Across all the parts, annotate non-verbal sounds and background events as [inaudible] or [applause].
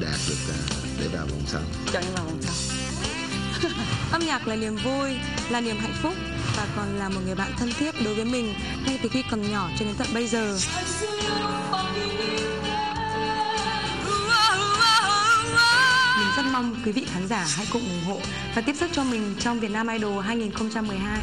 đạt được à, để vào vòng sau cho em vào vòng sau [laughs] Âm nhạc là niềm vui, là niềm hạnh phúc và còn là một người bạn thân thiết đối với mình ngay từ khi còn nhỏ cho đến tận bây giờ. Mình rất mong quý vị khán giả hãy cùng ủng hộ và tiếp sức cho mình trong Việt Nam Idol 2012.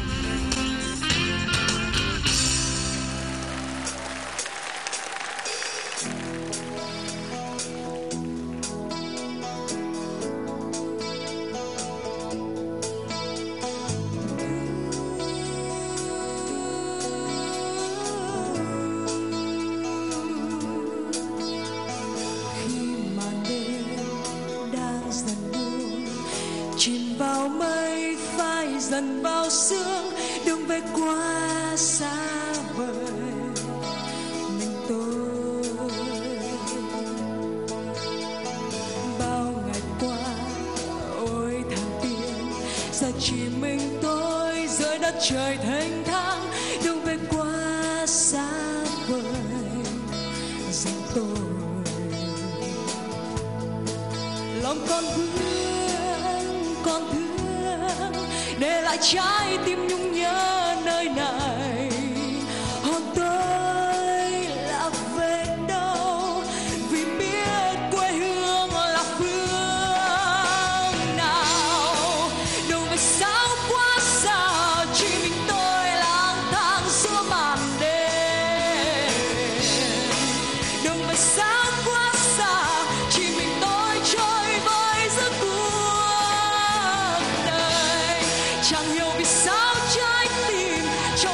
Bao vào mây phai dần vào sương, đường về quá xa vời. Mình tôi, bao ngày qua, ôi thằng tiên giờ chỉ mình tôi dưới đất trời thanh thang, đường về quá xa vời. Rằng tôi, lòng con vương, con thương để lại trái tim nhung nhớ nơi nào.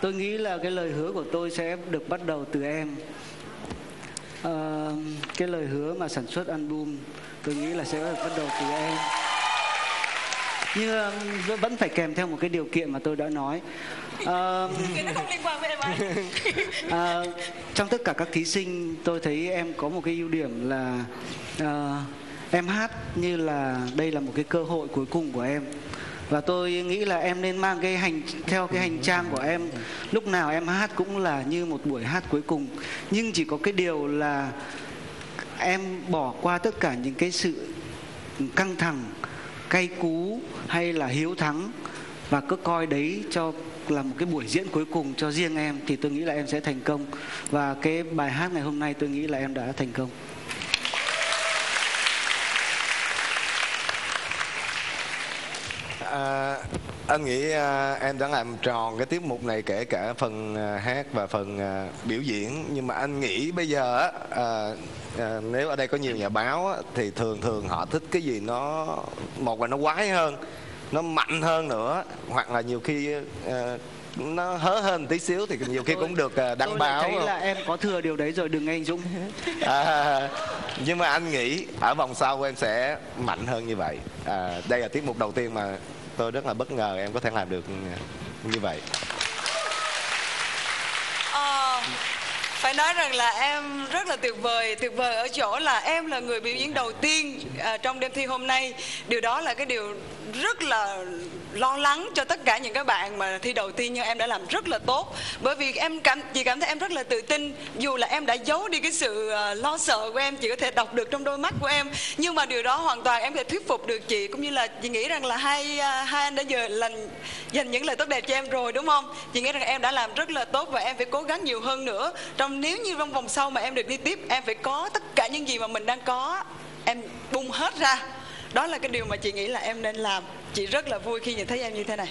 Tôi nghĩ là cái lời hứa của tôi sẽ được bắt đầu từ em. Ờ, cái lời hứa mà sản xuất album tôi nghĩ là sẽ được bắt đầu từ em. Nhưng ờ, vẫn phải kèm theo một cái điều kiện mà tôi đã nói. Cái nó không liên quan với em ấy À, [laughs] trong tất cả các thí sinh tôi thấy em có một cái ưu điểm là à, em hát như là đây là một cái cơ hội cuối cùng của em và tôi nghĩ là em nên mang cái hành, theo cái hành trang của em. Lúc nào em hát cũng là như một buổi hát cuối cùng. Nhưng chỉ có cái điều là em bỏ qua tất cả những cái sự căng thẳng, cay cú hay là hiếu thắng và cứ coi đấy cho là một cái buổi diễn cuối cùng cho riêng em thì tôi nghĩ là em sẽ thành công. Và cái bài hát ngày hôm nay tôi nghĩ là em đã thành công. À, anh nghĩ à, em đã làm tròn cái tiết mục này kể cả phần à, hát và phần à, biểu diễn. Nhưng mà anh nghĩ bây giờ á, à, à, nếu ở đây có nhiều nhà báo á, thì thường thường họ thích cái gì nó một là nó quái hơn nó mạnh hơn nữa. Hoặc là nhiều khi à, nó hớ hơn tí xíu thì nhiều khi cũng được à, đăng tôi báo. thấy không? là em có thừa điều đấy rồi đừng anh Dũng. [laughs] À, nhưng mà anh nghĩ ở vòng sau em sẽ mạnh hơn như vậy. À, đây là tiết mục đầu tiên mà tôi rất là bất ngờ em có thể làm được như vậy. Ờ, phải nói rằng là em rất là tuyệt vời tuyệt vời ở chỗ là em là người biểu diễn đầu tiên à, trong đêm thi hôm nay. Điều đó là cái điều rất là lo lắng cho tất cả những các bạn mà thi đầu tiên nhưng em đã làm rất là tốt. Bởi vì em cảm chị cảm thấy em rất là tự tin dù là em đã giấu đi cái sự à, lo sợ của em chị có thể đọc được trong đôi mắt của em. Nhưng mà điều đó hoàn toàn em có thể thuyết phục được chị cũng như là chị nghĩ rằng là hai à, hai anh đã giờ lành dành những lời tốt đẹp cho em rồi đúng không? Chị nghĩ rằng em đã làm rất là tốt và em phải cố gắng nhiều hơn nữa trong nếu như trong vòng sau mà em được đi tiếp em phải có tất cả những gì mà mình đang có em bung hết ra đó là cái điều mà chị nghĩ là em nên làm chị rất là vui khi nhìn thấy em như thế này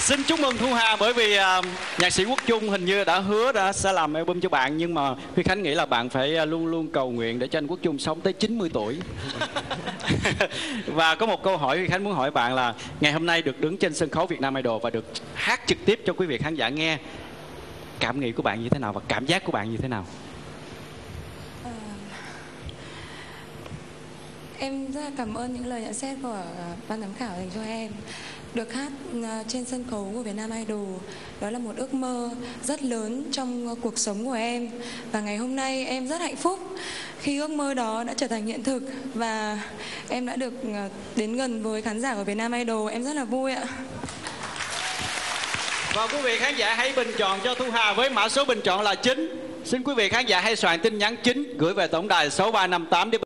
xin chúc mừng Thu Hà bởi vì à, nhạc sĩ Quốc Trung hình như đã hứa đã sẽ làm album cho bạn nhưng mà Huy Khánh nghĩ là bạn phải à, luôn luôn cầu nguyện để cho anh Quốc Trung sống tới 90 tuổi. [laughs] và có một câu hỏi Huy Khánh muốn hỏi bạn là ngày hôm nay được đứng trên sân khấu Việt Nam Idol và được hát trực tiếp cho quý vị khán giả nghe. Cảm nghĩ của bạn như thế nào và cảm giác của bạn như thế nào? Ờ, em rất là cảm ơn những lời nhận xét của ờ, ban giám khảo dành cho em. Được hát ờ, trên sân khấu của Vietnam Idol, đó là một ước mơ rất lớn trong cuộc sống của em và ngày hôm nay em rất hạnh phúc khi ước mơ đó đã trở thành hiện thực và em đã được đến gần với khán giả của Vietnam Idol em rất là vui ạ. Và quý vị khán giả hãy bình chọn cho Thu Hà với mã số bình chọn là 9. Xin quý vị khán giả hãy soạn tin nhắn 9 gửi về tổng đài 6358 để